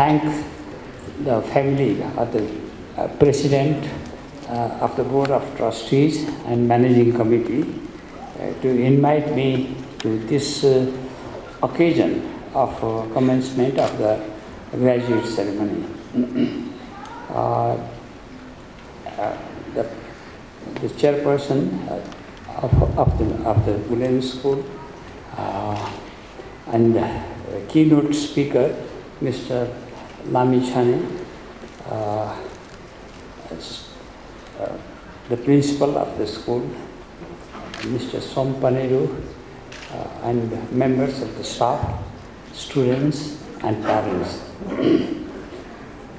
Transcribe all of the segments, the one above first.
thank the family of the uh, president uh, of the board of trustees and managing committee uh, to invite me to this uh, occasion of uh, commencement of the graduate ceremony. Uh, uh, the, the chairperson uh, of, of the, of the Woodland School uh, and uh, keynote speaker, Mr. Lamichane, uh, uh, the principal of the school, Mr. Som Paneru, uh, and members of the staff, students, and parents.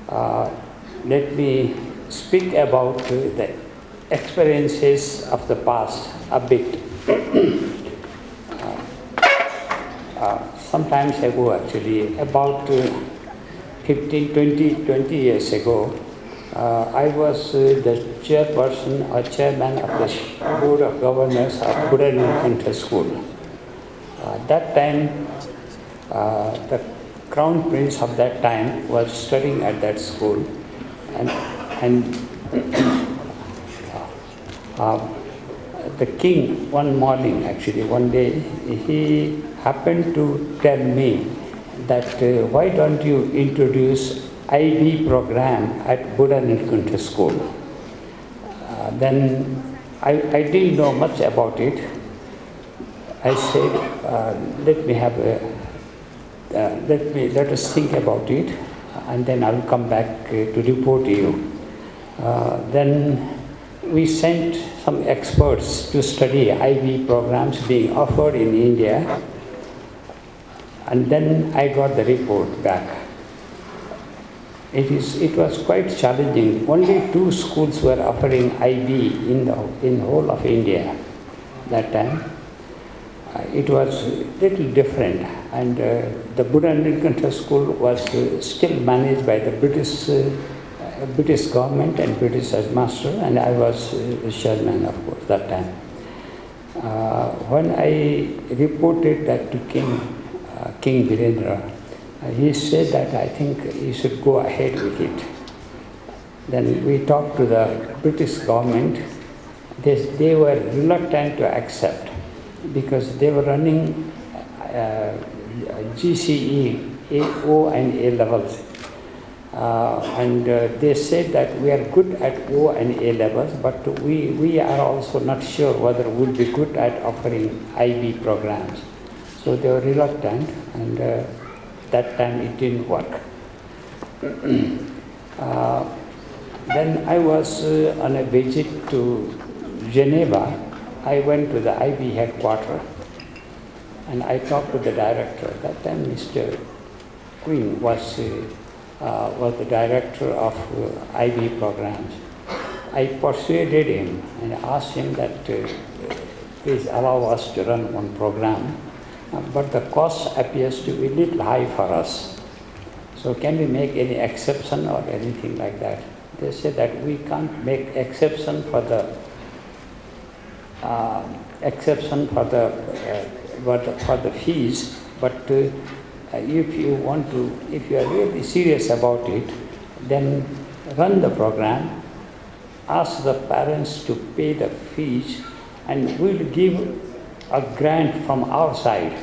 Uh, let me speak about uh, the experiences of the past a bit. Uh, sometimes ago, actually, about uh, 15, 20, 20 years ago, uh, I was uh, the chairperson or chairman of the board of governors of Buddha Inter School. Uh, that time, uh, the crown prince of that time was studying at that school, and and uh, the king one morning, actually one day, he happened to tell me that uh, why don't you introduce IB program at Budhanilkantha School? Uh, then I, I didn't know much about it. I said, uh, let me have a, uh, let me let us think about it, and then I will come back uh, to report to you. Uh, then we sent some experts to study IB programs being offered in India, and then I got the report back. It, is, it was quite challenging. Only two schools were offering IB in the in whole of India that time. Uh, it was little different, and uh, the Budhanilkantha school was uh, still managed by the British uh, British government and British headmaster, and I was uh, the chairman, of course, that time. Uh, when I reported that to King uh, King Birendra, uh, he said that I think you should go ahead with it. Then we talked to the British government. They, they were reluctant to accept because they were running uh, GCE, A, O, and A levels. Uh, and uh, they said that we are good at O and A levels, but we, we are also not sure whether we'll be good at offering IB programs. So they were reluctant, and uh, that time it didn't work. Uh, then I was uh, on a visit to Geneva. I went to the IB headquarters and I talked to the director. That time Mr. Queen was, uh, uh, was the director of uh, IB programs. I persuaded him and asked him that uh, please allow us to run one program, but the cost appears to be a little high for us. So can we make any exception or anything like that? They say that we can't make exception for the uh, exception for the uh, for the fees, but uh, if you want to, if you are really serious about it, then run the program, ask the parents to pay the fees, and we'll give a grant from our side.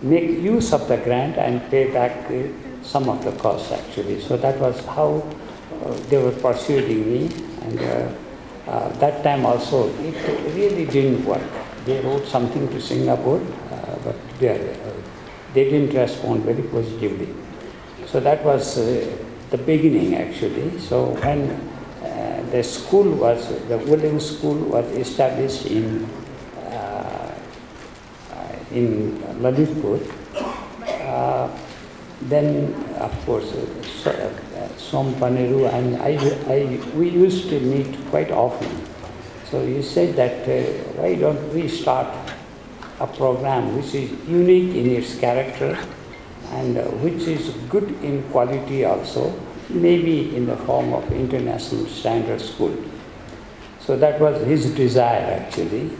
Make use of the grant and pay back some of the costs actually. So that was how uh, they were persuading me, and uh, uh, that time also it really didn't work. They wrote something to Singapore, uh, but they, uh, they didn't respond very positively. So that was uh, the beginning actually. So when the school was, the William School was established in in Lalitpur, uh, then of course uh, so, uh, Som Paneru and I, I, we used to meet quite often. So he said that uh, why don't we start a program which is unique in its character and uh, which is good in quality also, maybe in the form of international standard school. So that was his desire actually.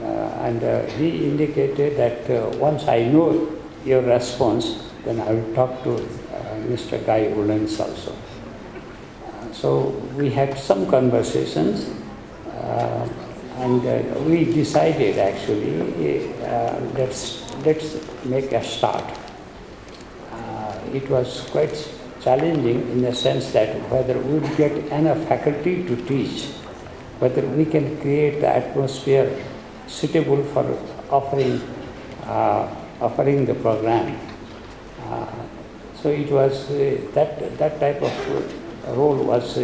Uh, and uh, he indicated that uh, once I know your response, then I will talk to Mr. Guy Ullens also. So we had some conversations and uh, we decided actually uh, let's, let's make a start. Uh, it was quite challenging in the sense that whether we get enough faculty to teach, whether we can create the atmosphere suitable for offering, uh, offering the program. Uh, so it was uh, that, that type of role was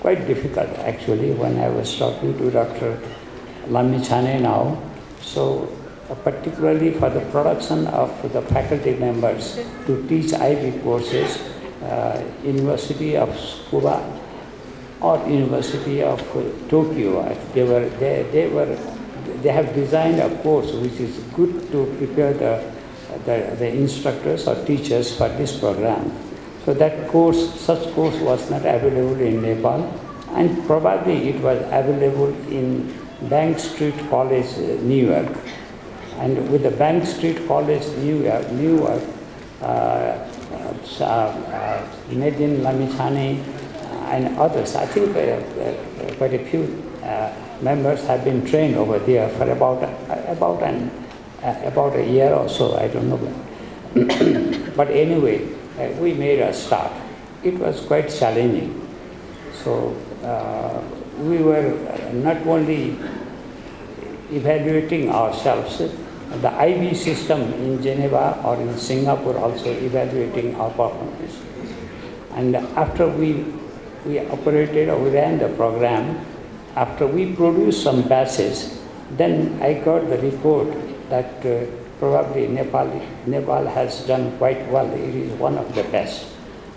quite difficult actually when I was talking to Dr. Lamichane now. So particularly for the production of the faculty members to teach IB courses, uh, University of Tsukuba or University of Tokyo, they were, they, they were, they have designed a course which is good to prepare the, the, the instructors or teachers for this program. So that course, such course was not available in Nepal and probably it was available in Bank Street College, uh, New York. And with the Bank Street College, New York, New York uh, uh, uh, Nadine Lamichane and others, I think uh, uh, quite a few uh, members have been trained over there for about, about, an, about a year or so, I don't know. but anyway, uh, we made a start. It was quite challenging. So uh, we were not only evaluating ourselves, the IB system in Geneva or in Singapore also evaluating our performance. And after we, we operated or we ran the program, after we produced some batches, then I got the report that uh, probably Nepal, Nepal has done quite well. It is one of the best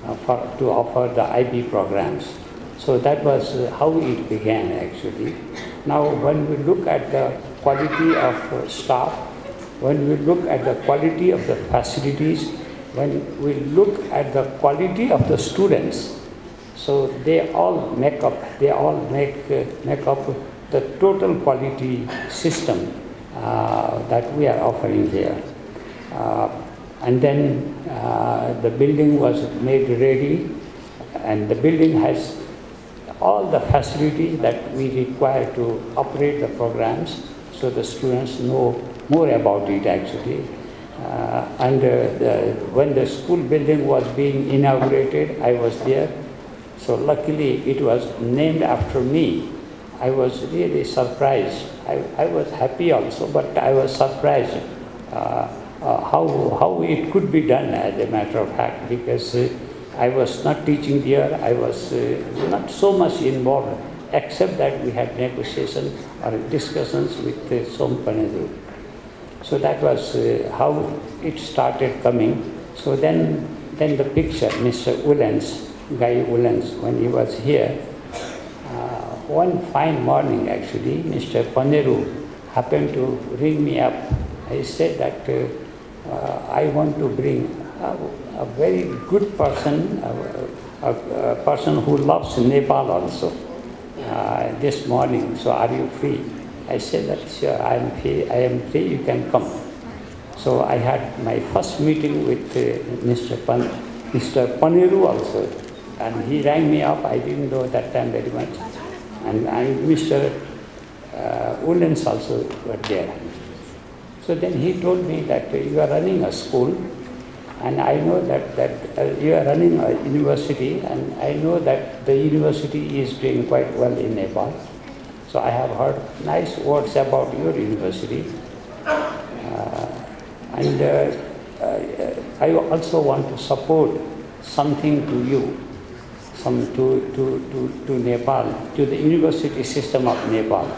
uh, for, to offer the IB programs. So that was uh, how it began actually. Now when we look at the quality of uh, staff, when we look at the quality of the facilities, when we look at the quality of the students, so they all make up, they all make, uh, make up the total quality system uh, that we are offering here. Uh, and then uh, the building was made ready and the building has all the facilities that we require to operate the programs so the students know more about it actually. Uh, and uh, the, when the school building was being inaugurated, I was there. So luckily it was named after me. I was really surprised. I, I was happy also, but I was surprised uh, uh how, how it could be done as a matter of fact because uh, I was not teaching there, I was uh, not so much involved except that we had negotiations or discussions with uh, Som So that was uh, how it started coming. So then, then the picture, Mr. Ullens, Guy Ullens, when he was here, uh, one fine morning actually, Mr. Paneru happened to ring me up. He said that uh, uh I want to bring a very good person, a, a, a, person who loves Nepal also, uh, this morning. So are you free? I said that sure, I am free. I am free. You can come. So I had my first meeting with uh, Mr. Pan, Mr. Paneru also, and he rang me up. I didn't know that time very much, and, and Mr. Uh, Ullens also were there. So then he told me that you are running a school and I know that, that uh, you are running a university, and I know that the university is doing quite well in Nepal. So I have heard nice words about your university. Uh, and uh, uh I also want to support something to you, some to, to, to, to Nepal, to the university system of Nepal.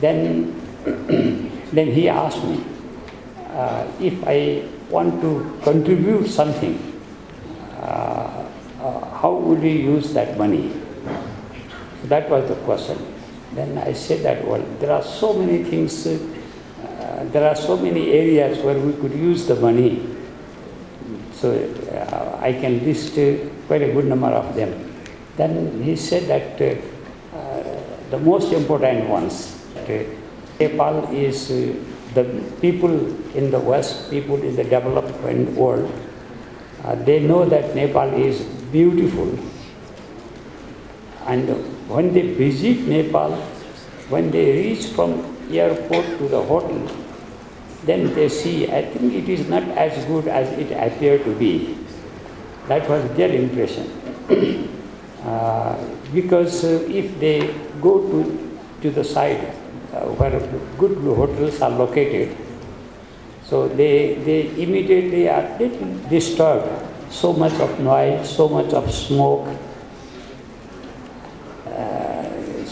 Then, then he asked me uh, if I want to contribute something, uh, uh, how would you use that money? That was the question. Then I said that, well, there are so many things, uh, there are so many areas where we could use the money. So uh, I can list uh, quite a good number of them. Then he said that uh, the most important ones, Nepal is the people in the West, people in the developed world, Uh, they know that Nepal is beautiful. And when they visit Nepal, when they reach from airport to the hotel, then they see, I think it is not as good as it appeared to be. That was their impression. uh, because uh, if they go to, to the side uh, where good hotels are located, so they, they immediately are little disturbed. So much of noise, so much of smoke.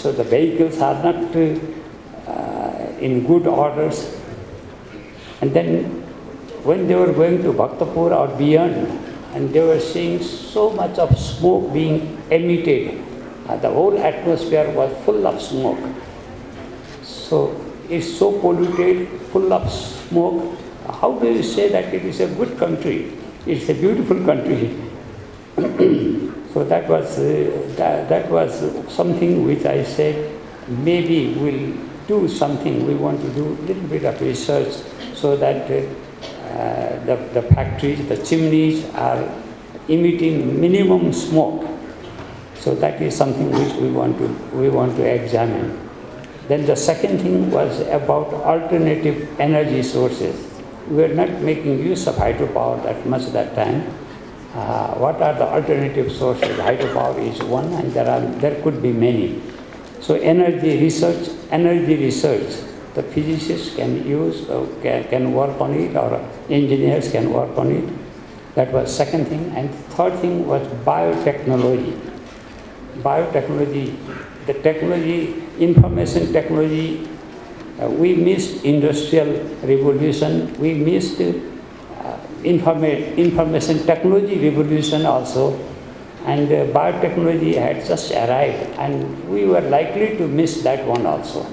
So the vehicles are not uh, in good orders. And then when they were going to Bhaktapur or beyond, and they were seeing so much of smoke being emitted, uh, the whole atmosphere was full of smoke. So it's so polluted, full of smoke. How do you say that it is a good country? It's a beautiful country. so that was uh, that, that was something which I said maybe we'll do something. We want to do a little bit of research so that uh, the, the factories, the chimneys are emitting minimum smoke. So that is something which we want to we want to examine. Then the second thing was about alternative energy sources. We are not making use of hydropower that much that time. Uh, what are the alternative sources? Hydropower is one, and there are there could be many. So energy research, energy research, the physicists can use, uh, can, can work on it, or engineers can work on it. That was second thing, and third thing was biotechnology. Biotechnology, the technology, information technology. Uh, we missed industrial revolution. We missed uh, informa- information technology revolution also and uh, biotechnology had just arrived and we were likely to miss that one also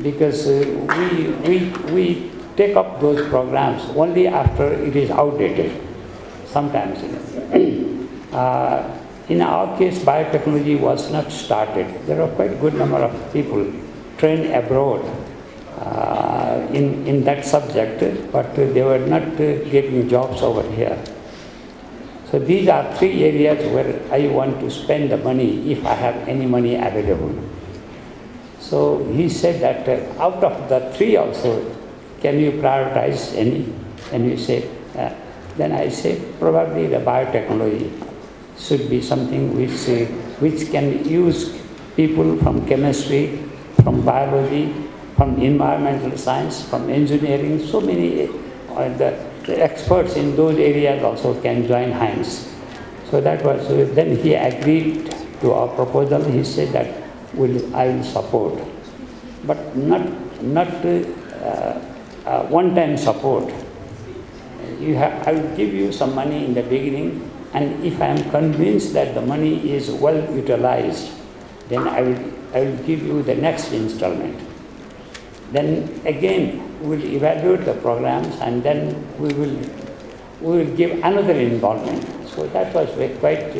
because uh, we, we, we take up those programs only after it is outdated sometimes. Uh, in our case biotechnology was not started. There are quite good number of people trained abroad uh, in, in that subject but they were not uh, getting jobs over here. So these are three areas where I want to spend the money if I have any money available. So he said that uh, out of the three also, can you prioritize any? And we said, uh, then I said probably the biotechnology should be something which, uh, which can use people from chemistry, from biology, from environmental science, from engineering, so many uh, the the experts in those areas also can join hands. So that was, then he agreed to our proposal. He said that will, I will support, but not, not uh, uh, one-time support. You have, I will give you some money in the beginning, and if I am convinced that the money is well utilized, then I will, I will give you the next installment. Then again, we will evaluate the programs and then we will, we will give another involvement. So that was quite,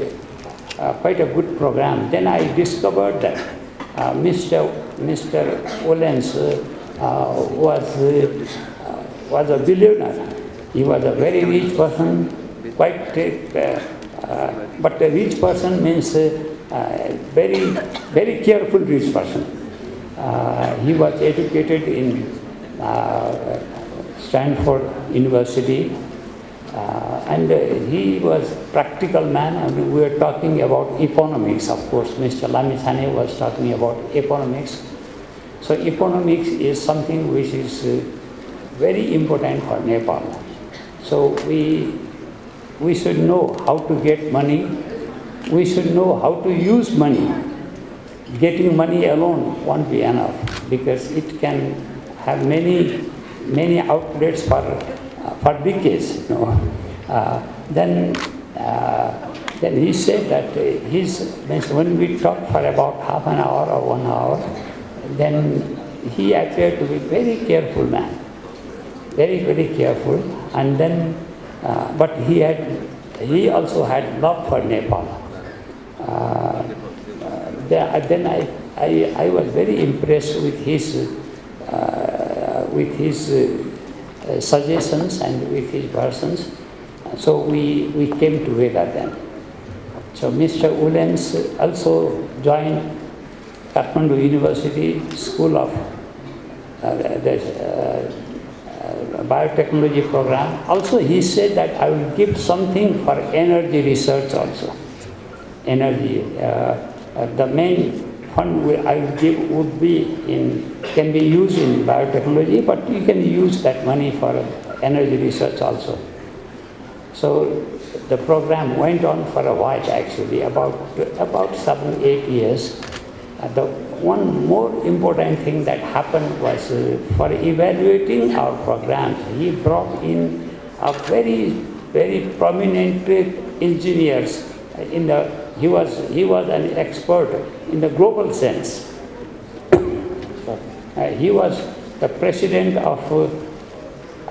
uh, quite a good program. Then I discovered that Mr. Mr. Uh, was, uh, was a billionaire. He was a very rich person, quite, uh, uh, but a rich person means very, very careful rich person. Uh, he was educated in uh, Stanford University uh, and he was practical man I and we were talking about economics of course Mr. Lamichane was talking about economics so economics is something which is very important for Nepal so we we should know how to get money we should know how to use money getting money alone won't be enough because it can have many, many outlets for, uh, for decades. You know. Uh, then, uh, then he said that his, when we talked for about half an hour or one hour, then he appeared to be very careful man, very, very careful. And then, uh, but he had, he also had love for Nepal. Uh, then I, I, I was very impressed with his, uh, with his uh, suggestions and with his versions. So we, we came together then. So Mr. Ullens also joined Kathmandu University School of uh, the, uh, uh, biotechnology program. Also, he said that I will give something for energy research also. Energy. Uh, uh, the main fund I will give would be in, can be used in biotechnology, but you can use that money for energy research also. So the program went on for a while actually, about, about seven, eight years. Uh, the one more important thing that happened was uh, for evaluating our programs, he brought in a very, very prominent engineers in the, he was, he was an expert in the global sense. Uh, he was the president of, uh,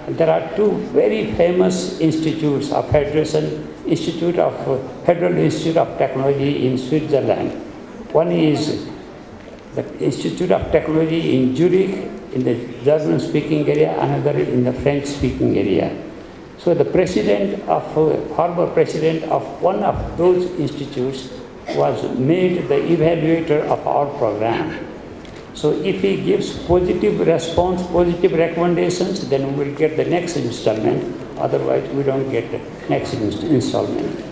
there are two very famous institutes of Federation, Institute of, Federal Institute of Technology in Switzerland. One is the Institute of Technology in Zurich in the German speaking area, another in the French speaking area. So the president of, former president of one of those institutes was made the evaluator of our program. So if he gives positive response, positive recommendations, then we will get the next installment. Otherwise, we don't get the next installment.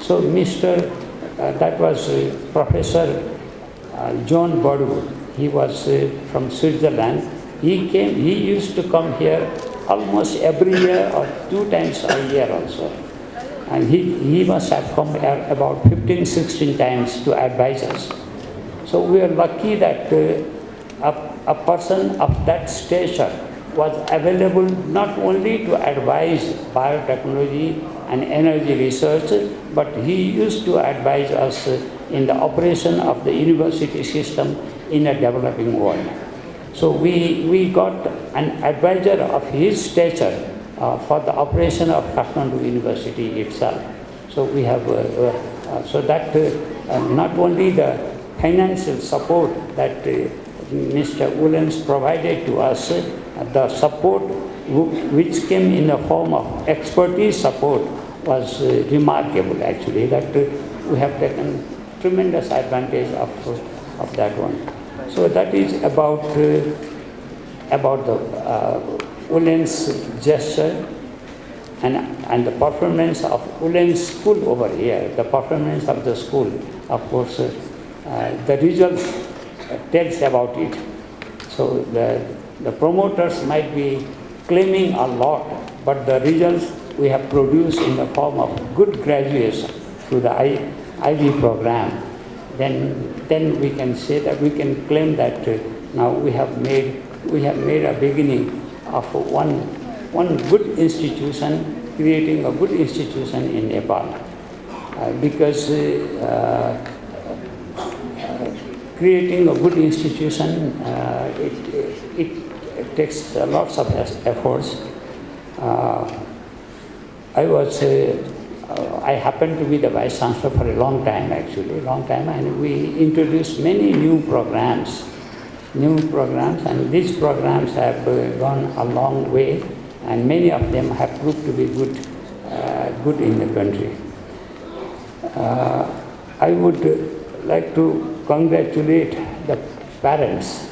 So Mr. Uh, that was uh, Professor uh, John Badoux, he was uh, from Switzerland. He came, he used to come here almost every year or two times a year also. And he, he must have come here about 15, 16 times to advise us. So we are lucky that uh, a, a person of that stature was available not only to advise biotechnology and energy research, but he used to advise us in the operation of the university system in a developing world. So we, we got an advisor of his stature uh, for the operation of Kathmandu University itself. So we have, uh, uh, so that uh, not only the financial support that uh, Mr. Ullens provided to us, uh, the support which came in the form of expertise support was remarkable actually, that we have taken tremendous advantage of, of that one. So that is about, uh, about the uh, Ullens gesture and, and the performance of Ullens school over here, the performance of the school, of course, uh, the results tells about it. So the, the promoters might be claiming a lot, but the results we have produced in the form of good graduates through the IB program, then, then we can say that we can claim that uh, now we have made, we have made a beginning of one, one good institution, creating a good institution in Nepal. Uh, because uh, uh creating a good institution, uh, it, it, it, takes lots of efforts. Uh, I was uh, I happened to be the vice chancellor for a long time, actually, long time, and we introduced many new programs, new programs, and these programs have uh, gone a long way, and many of them have proved to be good, uh, good in the country. Uh, I would like to congratulate the parents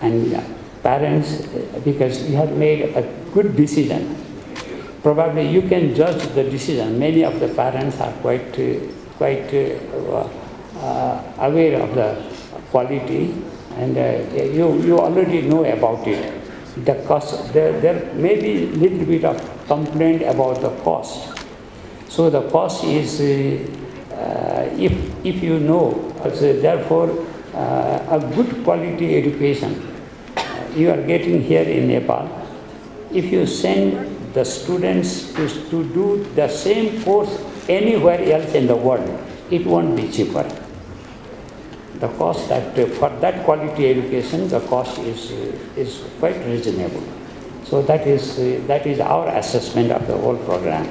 and parents because you have made a good decision probably you can judge the decision. Many of the parents are quite, uh, quite uh, uh, aware of the quality and you, you already know about it. The cost, there, there may be little bit of complaint about the cost. So the cost is, if, if you know, therefore uh, a good quality education uh, you are getting here in Nepal. If you send the students to, to do the same course anywhere else in the world, it won't be cheaper. The cost that, for that quality education, the cost is, is quite reasonable. So that is, uh, that is our assessment of the whole program.